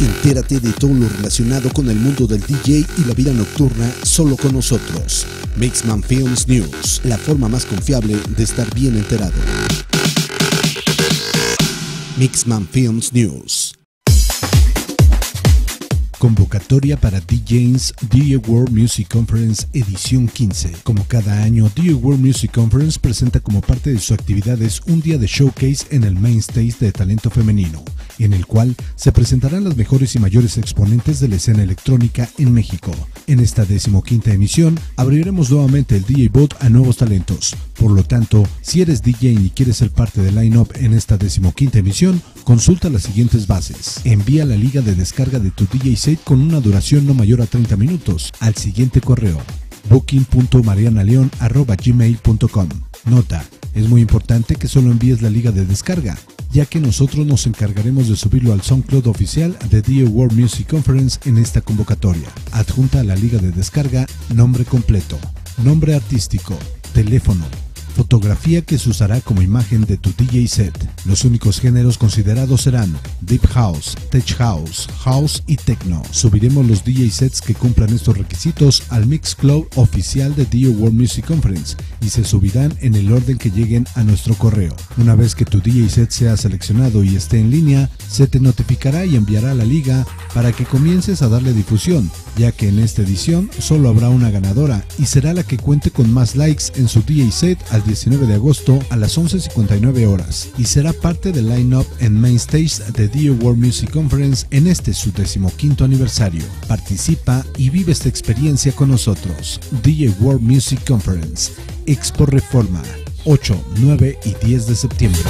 Entérate de todo lo relacionado con el mundo del DJ y la vida nocturna solo con nosotros. Mixman Films News, la forma más confiable de estar bien enterado. Mixman Films News. Convocatoria para DJs DJ World Music Conference edición 15. Como cada año, DJ World Music Conference presenta como parte de sus actividades un día de showcase en el main stage de talento femenino, en el cual se presentarán las mejores y mayores exponentes de la escena electrónica en México. En esta decimoquinta emisión, abriremos nuevamente el DJ Bot a nuevos talentos. Por lo tanto, si eres DJ y quieres ser parte del line-up en esta decimoquinta emisión, consulta las siguientes bases. Envía la liga de descarga de tu DJ set con una duración no mayor a 30 minutos al siguiente correo booking.marianaleon.gmail.com Nota, es muy importante que solo envíes la liga de descarga, ya que nosotros nos encargaremos de subirlo al SoundCloud oficial de The World Music Conference en esta convocatoria. Adjunta a la liga de descarga nombre completo, nombre artístico, teléfono, fotografía que se usará como imagen de tu DJ set. Los únicos géneros considerados serán Deep House, Tech House, House y Techno. Subiremos los DJ sets que cumplan estos requisitos al Mixcloud oficial de DJ World Music Conference y se subirán en el orden que lleguen a nuestro correo. Una vez que tu DJ set sea seleccionado y esté en línea, se te notificará y enviará a la liga para que comiences a darle difusión, ya que en esta edición solo habrá una ganadora y será la que cuente con más likes en su DJ set al 19 de agosto a las 11.59 horas y será parte del line-up en Main Stage de The World Music Conference en este su decimoquinto aniversario. Participa y vive esta experiencia con nosotros. DJ World Music Conference, Expo Reforma, 8, 9 y 10 de septiembre.